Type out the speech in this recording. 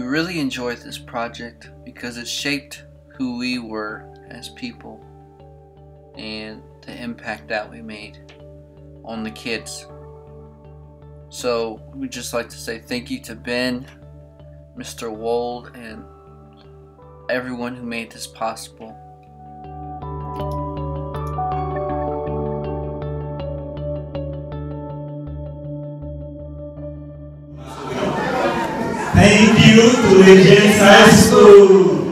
really enjoyed this project because it shaped who we were as people and the impact that we made on the kids. So we'd just like to say thank you to Ben, Mr. Wold, and everyone who made this possible. Thank you to the Gentiles.